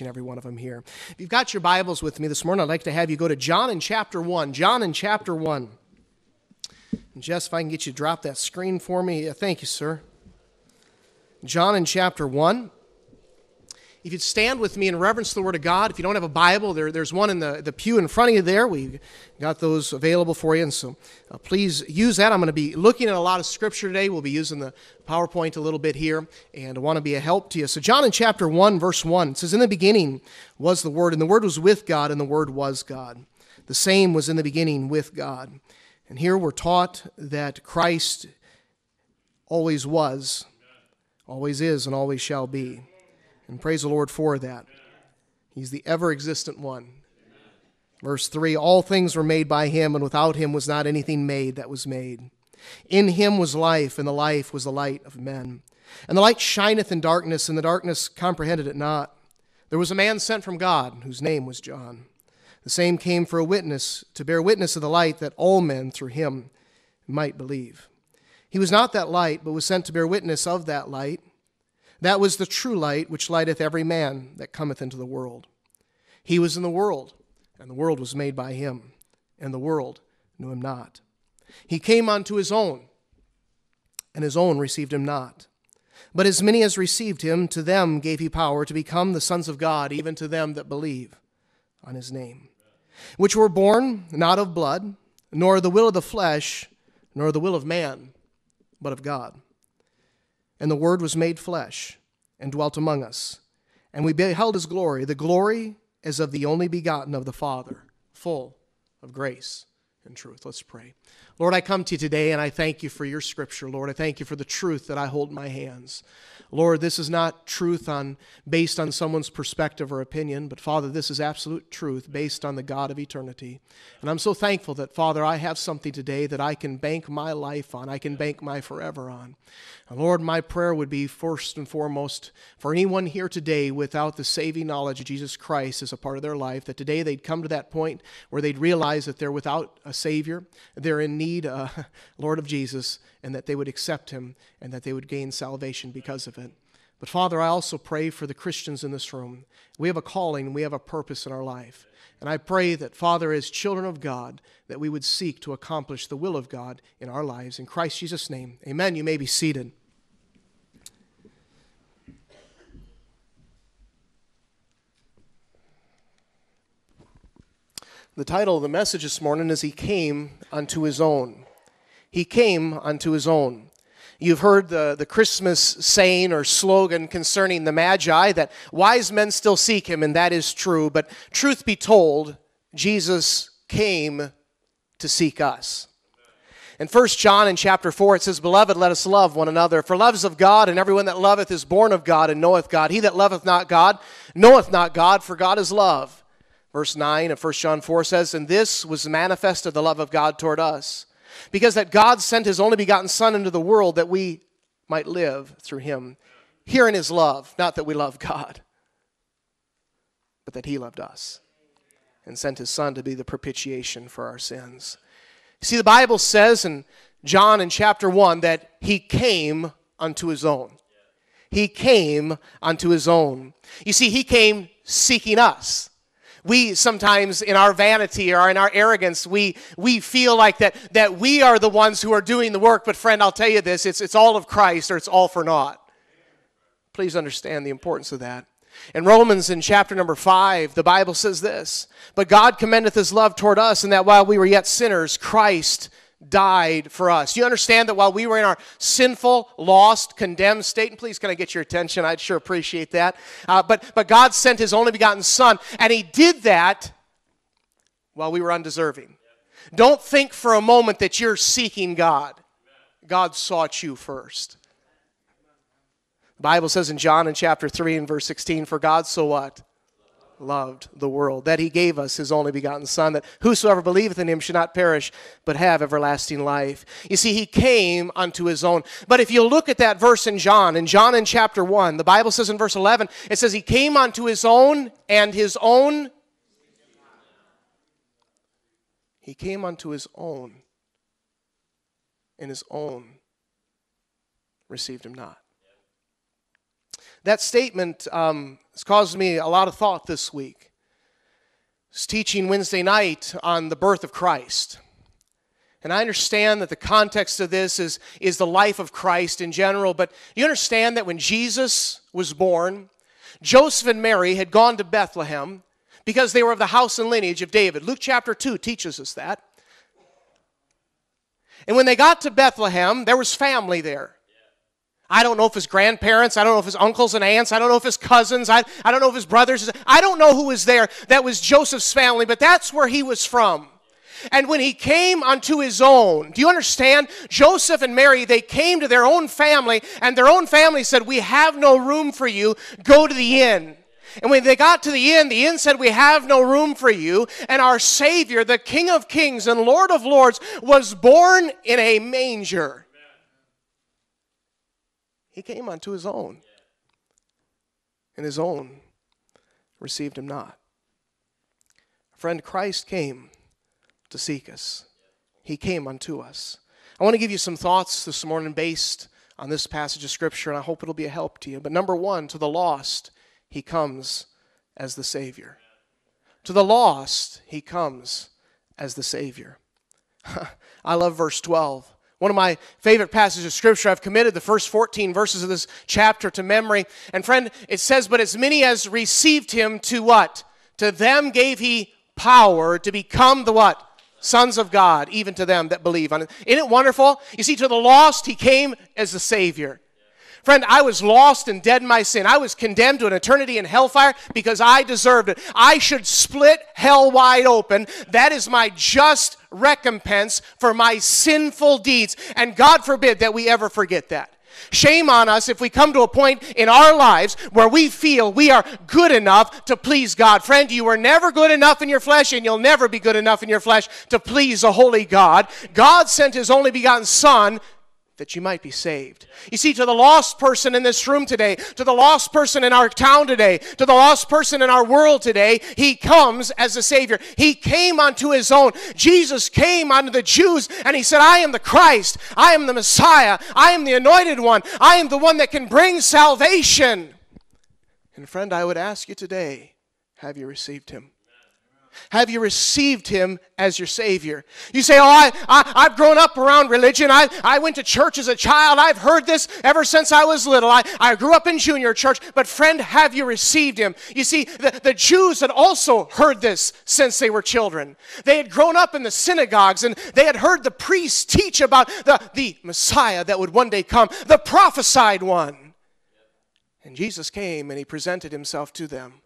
and every one of them here. If you've got your Bibles with me this morning, I'd like to have you go to John in chapter 1. John in chapter 1. And Jess, if I can get you to drop that screen for me. Thank you, sir. John in chapter 1. If you'd stand with me in reverence the Word of God, if you don't have a Bible, there, there's one in the, the pew in front of you there. We got those available for you, and so uh, please use that. I'm going to be looking at a lot of Scripture today. We'll be using the PowerPoint a little bit here, and I want to be a help to you. So, John in chapter 1, verse 1 says, In the beginning was the Word, and the Word was with God, and the Word was God. The same was in the beginning with God. And here we're taught that Christ always was, always is, and always shall be. And praise the Lord for that. He's the ever existent one. Verse 3 All things were made by him, and without him was not anything made that was made. In him was life, and the life was the light of men. And the light shineth in darkness, and the darkness comprehended it not. There was a man sent from God, whose name was John. The same came for a witness, to bear witness of the light, that all men through him might believe. He was not that light, but was sent to bear witness of that light. That was the true light which lighteth every man that cometh into the world. He was in the world, and the world was made by him, and the world knew him not. He came unto his own, and his own received him not. But as many as received him, to them gave he power to become the sons of God, even to them that believe on his name, which were born not of blood, nor the will of the flesh, nor the will of man, but of God. And the Word was made flesh and dwelt among us. And we beheld his glory, the glory as of the only begotten of the Father, full of grace and truth. Let's pray. Lord, I come to you today and I thank you for your scripture, Lord. I thank you for the truth that I hold in my hands. Lord, this is not truth on based on someone's perspective or opinion, but Father, this is absolute truth based on the God of eternity. And I'm so thankful that Father, I have something today that I can bank my life on. I can bank my forever on. And Lord, my prayer would be first and foremost for anyone here today without the saving knowledge of Jesus Christ as a part of their life, that today they'd come to that point where they'd realize that they're without a Savior, they're in need, uh, Lord of Jesus, and that they would accept Him and that they would gain salvation because of it. But Father, I also pray for the Christians in this room. We have a calling, we have a purpose in our life. And I pray that, Father, as children of God, that we would seek to accomplish the will of God in our lives. In Christ Jesus' name, amen. You may be seated. The title of the message this morning is He Came Unto His Own. He came unto His own. You've heard the, the Christmas saying or slogan concerning the Magi that wise men still seek him, and that is true. But truth be told, Jesus came to seek us. In 1 John in chapter 4, it says, Beloved, let us love one another. For love is of God, and everyone that loveth is born of God and knoweth God. He that loveth not God knoweth not God, for God is love. Verse 9 of 1 John 4 says, And this was manifested the love of God toward us, because that God sent his only begotten Son into the world that we might live through him. Herein is love, not that we love God, but that he loved us and sent his Son to be the propitiation for our sins. See, the Bible says in John in chapter 1 that he came unto his own. He came unto his own. You see, he came seeking us. We sometimes, in our vanity or in our arrogance, we, we feel like that, that we are the ones who are doing the work. But, friend, I'll tell you this it's, it's all of Christ or it's all for naught. Please understand the importance of that. In Romans, in chapter number 5, the Bible says this But God commendeth his love toward us, in that while we were yet sinners, Christ died for us. You understand that while we were in our sinful, lost, condemned state, and please can I get your attention? I'd sure appreciate that. Uh, but, but God sent his only begotten Son, and he did that while we were undeserving. Don't think for a moment that you're seeking God. God sought you first. The Bible says in John in chapter 3 and verse 16, For God so what? Loved the world, that he gave us his only begotten Son, that whosoever believeth in him should not perish, but have everlasting life. You see, he came unto his own. But if you look at that verse in John, in John in chapter 1, the Bible says in verse 11, it says, He came unto his own, and his own. He came unto his own, and his own received him not. That statement um, has caused me a lot of thought this week. I was teaching Wednesday night on the birth of Christ. And I understand that the context of this is, is the life of Christ in general, but you understand that when Jesus was born, Joseph and Mary had gone to Bethlehem because they were of the house and lineage of David. Luke chapter 2 teaches us that. And when they got to Bethlehem, there was family there. I don't know if his grandparents, I don't know if his uncles and aunts, I don't know if his cousins, I, I don't know if his brothers, I don't know who was there. That was Joseph's family, but that's where he was from. And when he came unto his own, do you understand? Joseph and Mary, they came to their own family, and their own family said, We have no room for you. Go to the inn. And when they got to the inn, the inn said, We have no room for you. And our Savior, the King of Kings and Lord of Lords, was born in a manger. He came unto his own, and his own received him not. Friend, Christ came to seek us. He came unto us. I want to give you some thoughts this morning based on this passage of Scripture, and I hope it'll be a help to you. But number one, to the lost, he comes as the Savior. To the lost, he comes as the Savior. I love verse 12. One of my favorite passages of Scripture. I've committed the first 14 verses of this chapter to memory. And friend, it says, But as many as received him to what? To them gave he power to become the what? Sons of God, even to them that believe on it. Isn't it wonderful? You see, to the lost, he came as the Savior. Friend, I was lost and dead in my sin. I was condemned to an eternity in hellfire because I deserved it. I should split hell wide open. That is my just recompense for my sinful deeds. And God forbid that we ever forget that. Shame on us if we come to a point in our lives where we feel we are good enough to please God. Friend, you were never good enough in your flesh, and you'll never be good enough in your flesh to please a holy God. God sent His only begotten Son that you might be saved. You see, to the lost person in this room today, to the lost person in our town today, to the lost person in our world today, he comes as a Savior. He came unto his own. Jesus came unto the Jews and he said, I am the Christ. I am the Messiah. I am the anointed one. I am the one that can bring salvation. And friend, I would ask you today, have you received him? Have you received him as your Savior? You say, Oh, I, I, have grown up around religion. I, I went to church as a child. I've heard this ever since I was little. I, I grew up in junior church. But, friend, have you received him? You see, the, the Jews had also heard this since they were children. They had grown up in the synagogues and they had heard the priests teach about the, the Messiah that would one day come, the prophesied one. And Jesus came and he presented himself to them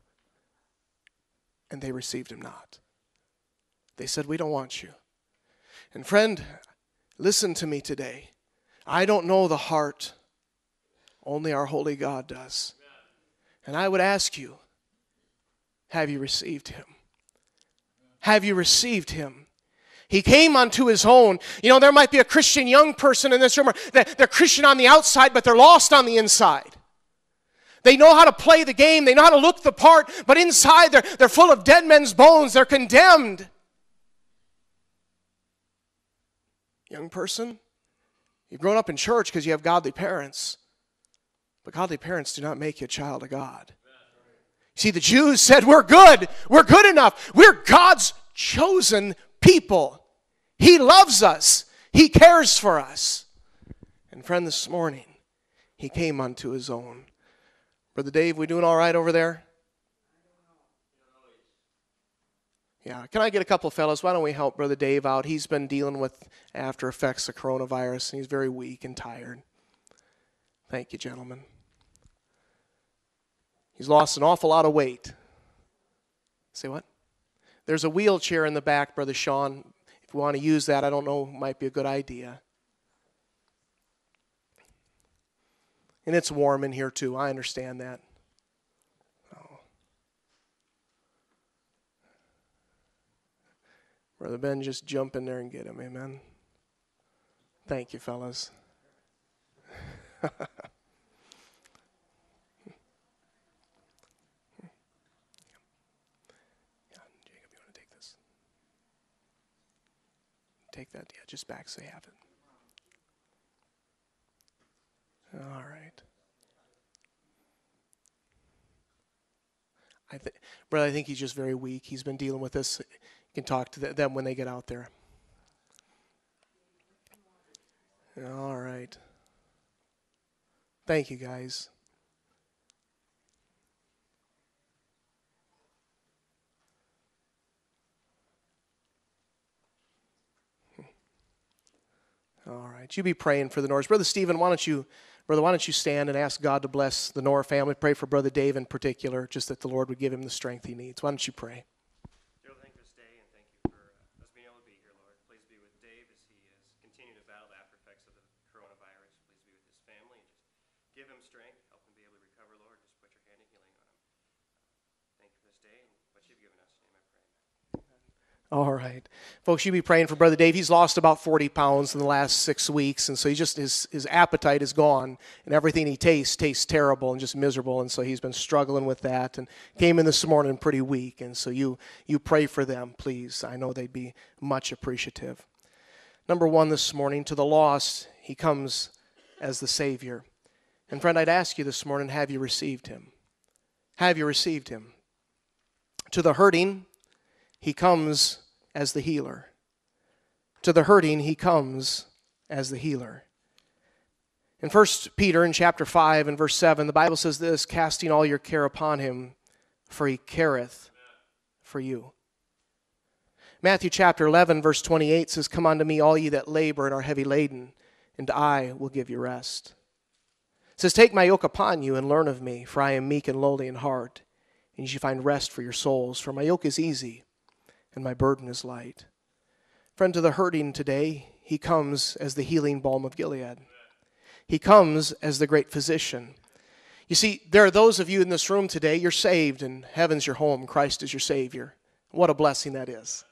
and they received him not. They said, We don't want you. And friend, listen to me today. I don't know the heart, only our holy God does. And I would ask you, have you received him? Have you received him? He came unto his own. You know, there might be a Christian young person in this room. That they're Christian on the outside, but they're lost on the inside. They know how to play the game, they know how to look the part, but inside they're, they're full of dead men's bones, they're condemned. Young person, you've grown up in church because you have godly parents, but godly parents do not make you a child of God. See, the Jews said, We're good, we're good enough, we're God's chosen people. He loves us, He cares for us. And friend, this morning, He came unto His own. Brother Dave, we doing all right over there? Yeah, can I get a couple fellows? Why don't we help Brother Dave out? He's been dealing with after effects of coronavirus, and he's very weak and tired. Thank you, gentlemen. He's lost an awful lot of weight. Say what? There's a wheelchair in the back, Brother Sean. If you want to use that, I don't know, might be a good idea. And it's warm in here too. I understand that. Oh. Brother Ben, just jump in there and get him. Amen. Thank you, fellas. Jacob, you want to take this? Take that, yeah, just back so you have it. All right. Brother, I think he's just very weak. He's been dealing with this. You can talk to them when they get out there. All right. Thank you, guys. All right. You be praying for the Norris. Brother Stephen, why don't you, brother, why don't you stand and ask God to bless the Nora family? Pray for Brother Dave in particular, just that the Lord would give him the strength he needs. Why don't you pray? Joe, thank you for this day and thank you for uh, us being able to be here, Lord. Please be with Dave as he is continuing to battle the after of the coronavirus. Please be with his family and just give him strength, help him be able to recover, Lord. Just put your hand of healing on him. Thank you for this day and what you've given us. In your name I pray. Amen. All right. Folks, you be praying for Brother Dave. He's lost about 40 pounds in the last six weeks, and so he just his, his appetite is gone, and everything he tastes tastes terrible and just miserable, and so he's been struggling with that and came in this morning pretty weak. And so you you pray for them, please. I know they'd be much appreciative. Number one this morning, to the lost, he comes as the Savior. And friend, I'd ask you this morning, have you received him? Have you received him? To the hurting, he comes as the healer. To the hurting, he comes as the healer. In 1 Peter in chapter 5 and verse 7, the Bible says this, casting all your care upon him, for he careth for you. Matthew chapter 11 verse 28 says, Come unto me all ye that labor and are heavy laden, and I will give you rest. It says, Take my yoke upon you and learn of me, for I am meek and lowly in heart, and ye shall find rest for your souls, for my yoke is easy and my burden is light. Friend, to the hurting today, he comes as the healing balm of Gilead. He comes as the great physician. You see, there are those of you in this room today, you're saved and heaven's your home. Christ is your Savior. What a blessing that is.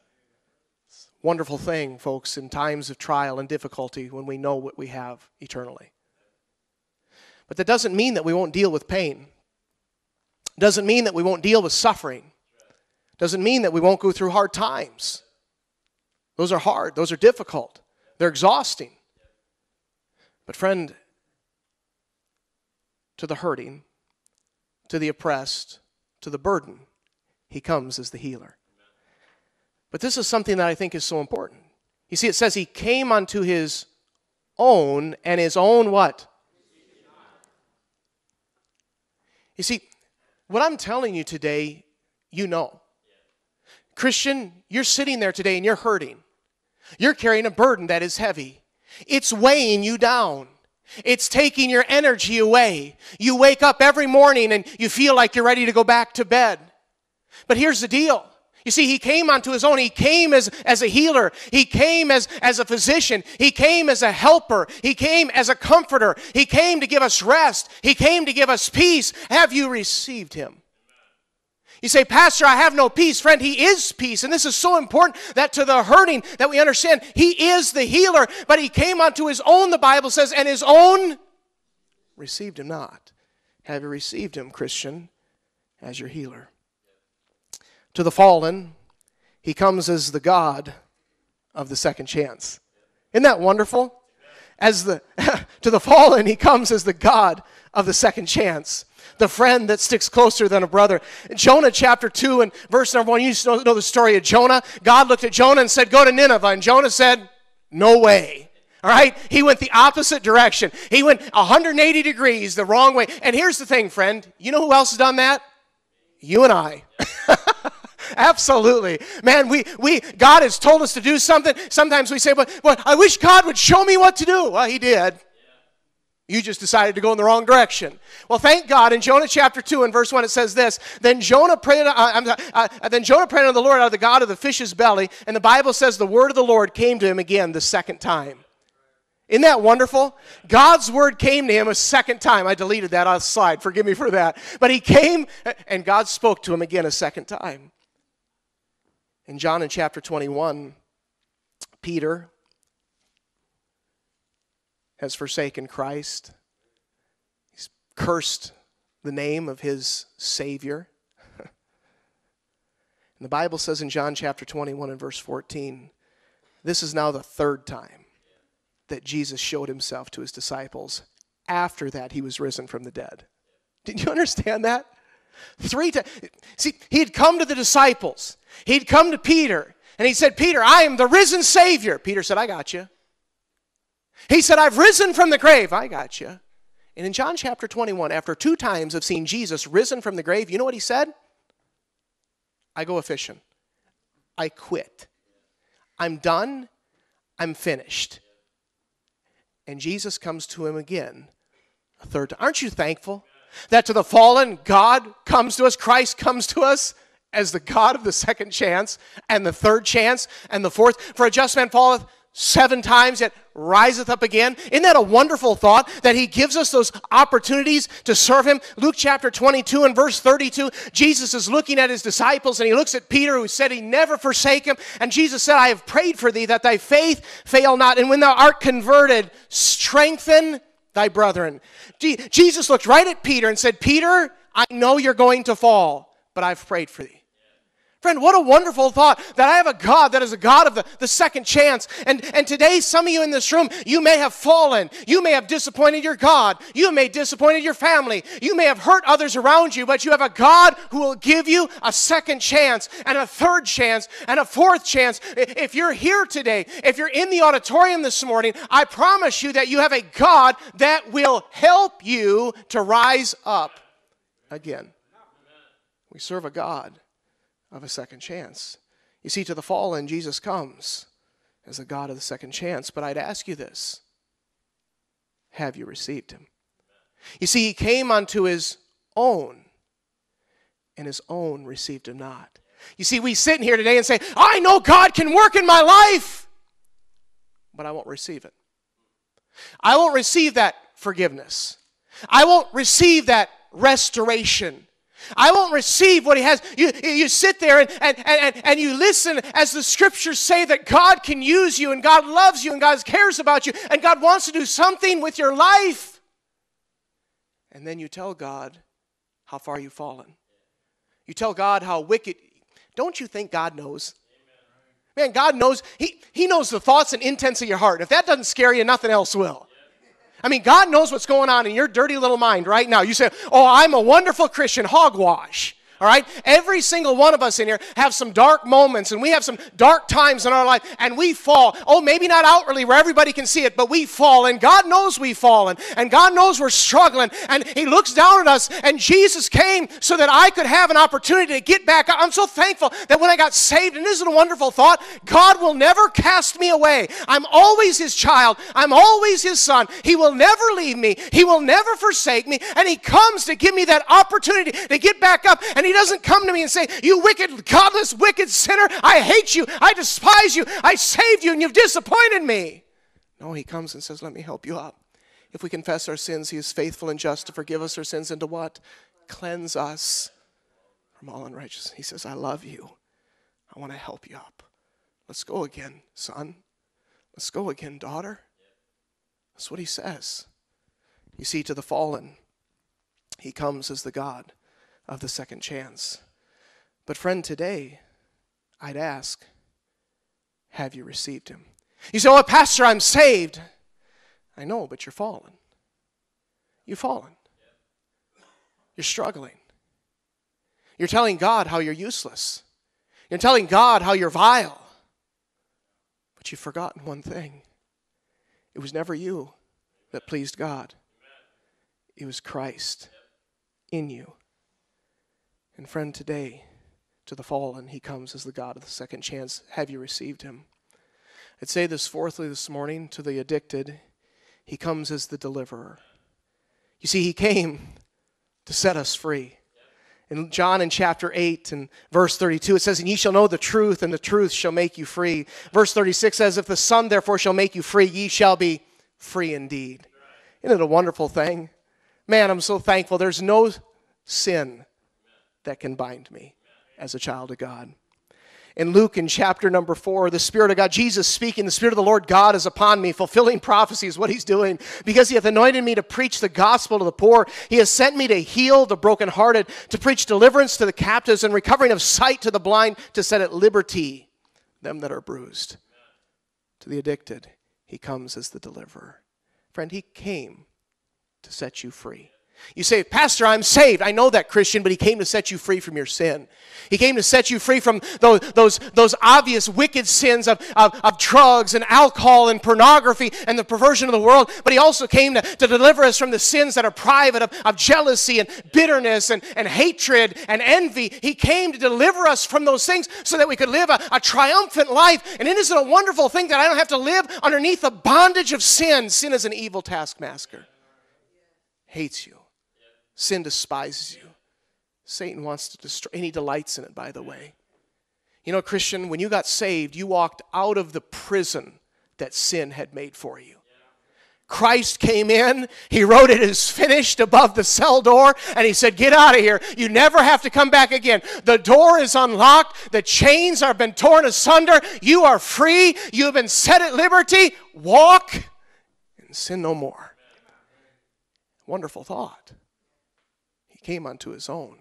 Wonderful thing, folks, in times of trial and difficulty when we know what we have eternally. But that doesn't mean that we won't deal with pain. It Doesn't mean that we won't deal with suffering doesn't mean that we won't go through hard times. Those are hard, those are difficult, they're exhausting. But, friend, to the hurting, to the oppressed, to the burden, he comes as the healer. But this is something that I think is so important. You see, it says he came unto his own, and his own what? You see, what I'm telling you today, you know. Christian, you're sitting there today and you're hurting. You're carrying a burden that is heavy. It's weighing you down. It's taking your energy away. You wake up every morning and you feel like you're ready to go back to bed. But here's the deal. You see, he came onto his own. He came as, as a healer. He came as, as a physician. He came as a helper. He came as a comforter. He came to give us rest. He came to give us peace. Have you received him? You say, Pastor, I have no peace. Friend, He is peace. And this is so important that to the hurting that we understand He is the healer, but He came unto His own, the Bible says, and His own received Him not. Have you received Him, Christian, as your healer? To the fallen, He comes as the God of the second chance. Isn't that wonderful? As the to the fallen, He comes as the God of the second chance the friend that sticks closer than a brother. Jonah chapter 2 and verse number 1, you know, know the story of Jonah. God looked at Jonah and said, Go to Nineveh. And Jonah said, No way. All right? He went the opposite direction. He went 180 degrees the wrong way. And here's the thing, friend. You know who else has done that? You and I. Absolutely. Man, we, we, God has told us to do something. Sometimes we say, but, but I wish God would show me what to do. Well, He did. You just decided to go in the wrong direction. Well, thank God. In Jonah chapter 2 and verse 1, it says this Then Jonah prayed, uh, uh, then Jonah prayed unto the Lord out of the God of the fish's belly, and the Bible says the word of the Lord came to him again the second time. Isn't that wonderful? God's word came to him a second time. I deleted that on the slide. Forgive me for that. But he came and God spoke to him again a second time. In John in chapter 21, Peter has forsaken Christ. He's cursed the name of his Savior. and the Bible says in John chapter 21 and verse 14, this is now the third time that Jesus showed himself to his disciples. After that, he was risen from the dead. Did you understand that? Three times. See, he had come to the disciples. He'd come to Peter, and he said, Peter, I am the risen Savior. Peter said, I got you. He said, I've risen from the grave. I got you. And in John chapter 21, after two times of seeing Jesus risen from the grave, you know what he said? I go a fishing. I quit. I'm done. I'm finished. And Jesus comes to him again a third time. Aren't you thankful that to the fallen, God comes to us, Christ comes to us as the God of the second chance and the third chance and the fourth? For a just man falleth seven times, yet riseth up again. Isn't that a wonderful thought that he gives us those opportunities to serve him? Luke chapter 22 and verse 32, Jesus is looking at his disciples and he looks at Peter who said he never forsake him. And Jesus said, I have prayed for thee that thy faith fail not. And when thou art converted, strengthen thy brethren. Jesus looked right at Peter and said, Peter, I know you're going to fall, but I've prayed for thee. Friend, what a wonderful thought that I have a God that is a God of the, the second chance. And, and today, some of you in this room, you may have fallen. You may have disappointed your God. You may have disappointed your family. You may have hurt others around you, but you have a God who will give you a second chance and a third chance and a fourth chance. If you're here today, if you're in the auditorium this morning, I promise you that you have a God that will help you to rise up again. We serve a God of a second chance. You see, to the fallen, Jesus comes as a God of the second chance. But I'd ask you this Have you received him? You see, he came unto his own, and his own received him not. You see, we sit here today and say, I know God can work in my life, but I won't receive it. I won't receive that forgiveness. I won't receive that restoration. I won't receive what he has. You, you sit there and, and, and, and you listen as the scriptures say that God can use you and God loves you and God cares about you and God wants to do something with your life. And then you tell God how far you've fallen. You tell God how wicked. Don't you think God knows? Man, God knows. He, he knows the thoughts and intents of your heart. If that doesn't scare you, nothing else will. I mean, God knows what's going on in your dirty little mind right now. You say, Oh, I'm a wonderful Christian, hogwash. All right? Every single one of us in here have some dark moments and we have some dark times in our life and we fall. Oh, maybe not outwardly where everybody can see it, but we fall and God knows we've fallen and God knows we're struggling and He looks down at us and Jesus came so that I could have an opportunity to get back. Up. I'm so thankful that when I got saved, and isn't a wonderful thought? God will never cast me away. I'm always His child. I'm always His son. He will never leave me. He will never forsake me. And He comes to give me that opportunity to get back up. And he doesn't come to me and say, You wicked, godless, wicked sinner, I hate you, I despise you, I saved you, and you've disappointed me. No, He comes and says, Let me help you up. If we confess our sins, He is faithful and just to forgive us our sins and to what? Cleanse us from all unrighteousness. He says, I love you. I want to help you up. Let's go again, son. Let's go again, daughter. That's what he says. You see, to the fallen, he comes as the God of the second chance. But, friend, today, I'd ask, have you received him? You say, Oh, Pastor, I'm saved. I know, but you're fallen. You've fallen. You're struggling. You're telling God how you're useless. You're telling God how you're vile. But you've forgotten one thing it was never you that pleased God, it was Christ in you. And friend, today, to the fallen, he comes as the God of the second chance. Have you received him? I'd say this fourthly this morning to the addicted, he comes as the deliverer. You see, he came to set us free. In John in chapter 8 and verse 32, it says, And ye shall know the truth, and the truth shall make you free. Verse 36 says, If the Son therefore shall make you free, ye shall be free indeed. Isn't it a wonderful thing? Man, I'm so thankful. There's no sin that can bind me as a child of God. In Luke, in chapter number four, the Spirit of God, Jesus speaking, the Spirit of the Lord God is upon me, fulfilling prophecy is what He's doing, because He hath anointed me to preach the gospel to the poor. He has sent me to heal the brokenhearted, to preach deliverance to the captives, and recovering of sight to the blind, to set at liberty them that are bruised. To the addicted, He comes as the deliverer. Friend, He came to set you free. You say, Pastor, I'm saved. I know that, Christian, but he came to set you free from your sin. He came to set you free from those, those, those obvious wicked sins of, of, of drugs and alcohol and pornography and the perversion of the world, but he also came to, to deliver us from the sins that are private of, of jealousy and bitterness and, and hatred and envy. He came to deliver us from those things so that we could live a, a triumphant life. And isn't it a wonderful thing that I don't have to live underneath the bondage of sin? Sin is an evil taskmaster, hates you. Sin despises you. Satan wants to destroy, and he delights in it, by the way. You know, Christian, when you got saved, you walked out of the prison that sin had made for you. Christ came in, he wrote it is finished above the cell door, and he said, Get out of here. You never have to come back again. The door is unlocked, the chains have been torn asunder, you are free, you have been set at liberty. Walk and sin no more. Wonderful thought came unto his own.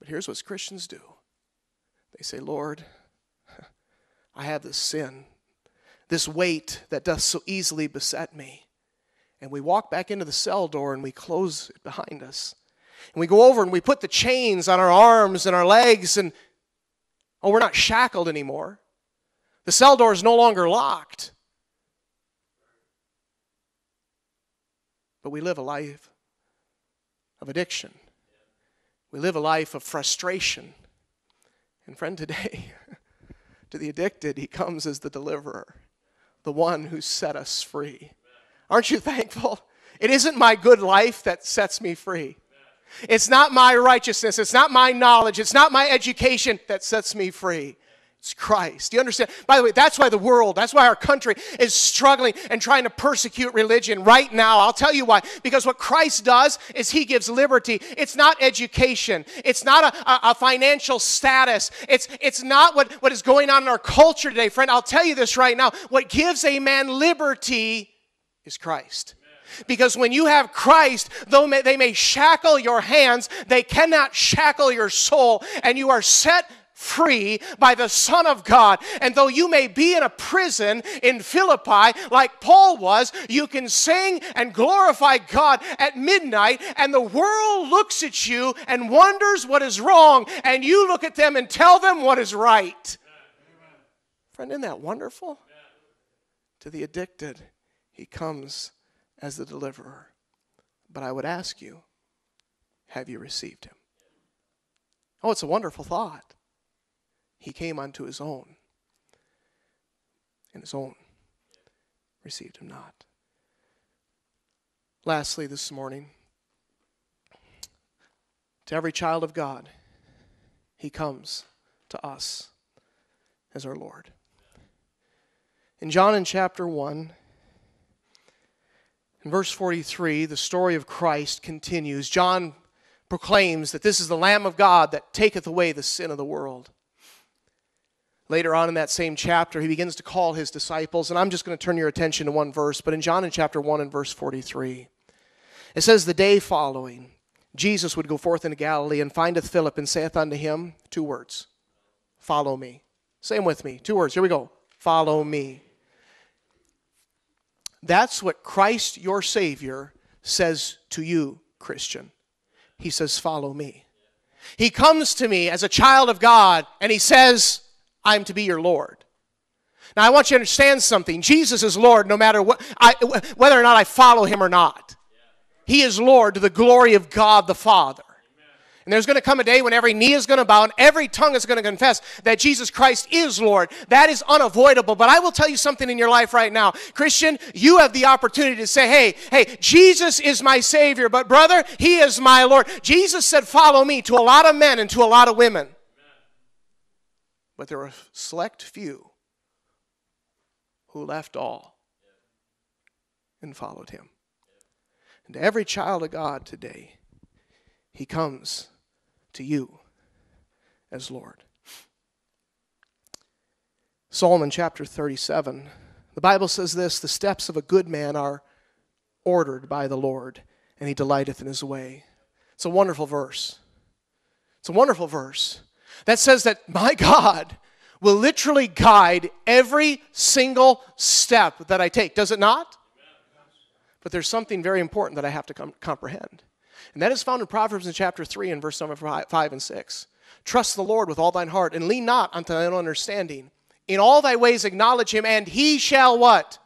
But here's what Christians do they say, Lord, I have this sin, this weight that doth so easily beset me. And we walk back into the cell door and we close it behind us. And we go over and we put the chains on our arms and our legs, and oh, we're not shackled anymore. The cell door is no longer locked. But we live a life of addiction. We live a life of frustration. And friend, today, to the addicted, he comes as the deliverer, the one who set us free. Aren't you thankful? It isn't my good life that sets me free. It's not my righteousness. It's not my knowledge. It's not my education that sets me free. It's Christ. Do you understand? By the way, that's why the world, that's why our country is struggling and trying to persecute religion right now. I'll tell you why. Because what Christ does is he gives liberty. It's not education. It's not a, a, a financial status. It's, it's not what, what is going on in our culture today. Friend, I'll tell you this right now. What gives a man liberty is Christ. Because when you have Christ, though they may shackle your hands, they cannot shackle your soul, and you are set free by the Son of God. And though you may be in a prison in Philippi, like Paul was, you can sing and glorify God at midnight, and the world looks at you and wonders what is wrong, and you look at them and tell them what is right. Friend, isn't that wonderful? To the addicted, he comes as the deliverer. But I would ask you, have you received him? Oh, it's a wonderful thought. He came unto his own, and his own received him not. Lastly, this morning, to every child of God, he comes to us as our Lord. In John in chapter 1, in verse 43, the story of Christ continues. John proclaims that this is the Lamb of God that taketh away the sin of the world. Later on in that same chapter, he begins to call his disciples, and I'm just going to turn your attention to one verse, but in John in chapter 1 and verse 43, it says, The day following, Jesus would go forth into Galilee and findeth Philip and saith unto him, two words, Follow me. Same with me. Two words. Here we go. Follow me. That's what Christ, your Savior, says to you, Christian. He says, Follow me. He comes to me as a child of God and he says, I'm to be your Lord. Now, I want you to understand something. Jesus is Lord no matter what, I, whether or not I follow him or not. He is Lord to the glory of God the Father. And there's going to come a day when every knee is going to bow and every tongue is going to confess that Jesus Christ is Lord. That is unavoidable. But I will tell you something in your life right now. Christian, you have the opportunity to say, hey, hey, Jesus is my Savior, but brother, He is my Lord. Jesus said, follow me to a lot of men and to a lot of women. But there were select few who left all and followed him. And every child of God today, he comes to you as Lord. Solomon chapter 37, the Bible says this the steps of a good man are ordered by the Lord, and he delighteth in his way. It's a wonderful verse. It's a wonderful verse that says that my God will literally guide every single step that I take. Does it not? But there's something very important that I have to com- comprehend. And that is found in Proverbs in chapter 3 and verse number 5 and 6. Trust the Lord with all thine heart and lean not unto thine own understanding. In all thy ways acknowledge him, and he shall what?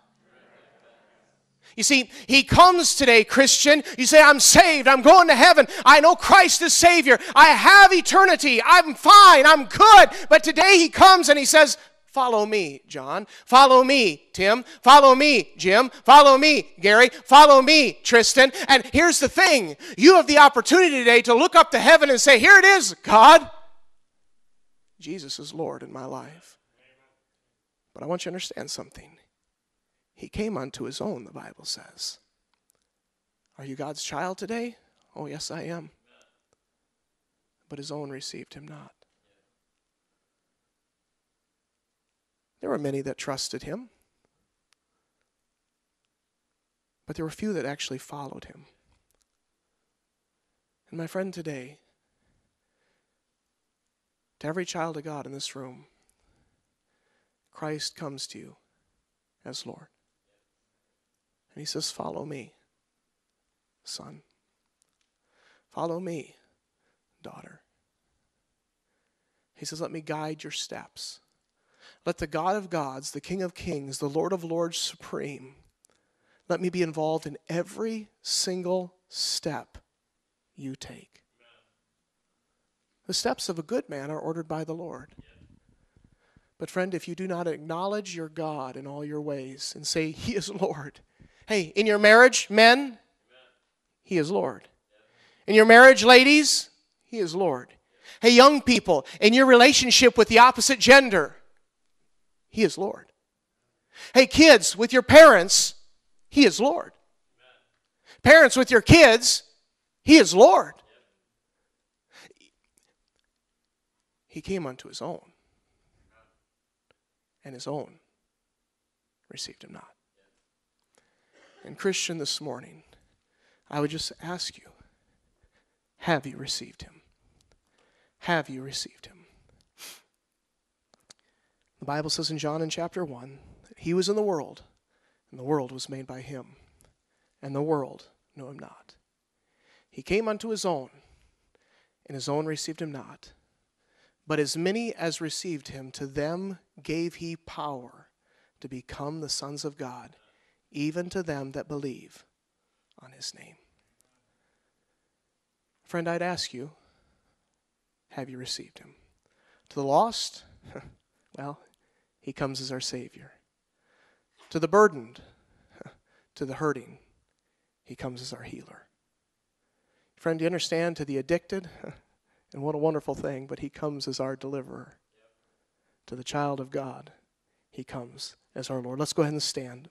You see, He comes today, Christian. You say, I'm saved. I'm going to heaven. I know Christ is Savior. I have eternity. I'm fine. I'm good. But today He comes and He says, Follow me, John. Follow me, Tim. Follow me, Jim. Follow me, Gary. Follow me, Tristan. And here's the thing you have the opportunity today to look up to heaven and say, Here it is, God. Jesus is Lord in my life. But I want you to understand something. He came unto his own, the Bible says. Are you God's child today? Oh, yes, I am. But his own received him not. There were many that trusted him, but there were few that actually followed him. And my friend, today, to every child of God in this room, Christ comes to you as Lord. And he says, Follow me, son. Follow me, daughter. He says, Let me guide your steps. Let the God of gods, the King of kings, the Lord of lords supreme, let me be involved in every single step you take. The steps of a good man are ordered by the Lord. But, friend, if you do not acknowledge your God in all your ways and say, He is Lord, Hey, in your marriage, men, He is Lord. In your marriage, ladies, He is Lord. Hey, young people, in your relationship with the opposite gender, He is Lord. Hey, kids, with your parents, He is Lord. Parents, with your kids, He is Lord. He came unto His own, and His own received Him not. And, Christian, this morning, I would just ask you have you received him? Have you received him? The Bible says in John in chapter 1 that he was in the world, and the world was made by him, and the world knew him not. He came unto his own, and his own received him not. But as many as received him, to them gave he power to become the sons of God even to them that believe on his name. Friend, I'd ask you, have you received him? To the lost, well, he comes as our Savior. To the burdened, to the hurting, he comes as our healer. Friend, do you understand? To the addicted, and what a wonderful thing, but he comes as our deliverer. To the child of God, he comes as our Lord. Let's go ahead and stand.